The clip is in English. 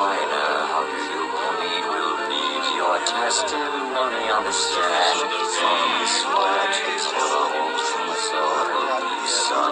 I know how you plead? will need your testimony on the stand. From this word to tell, from the sword of the.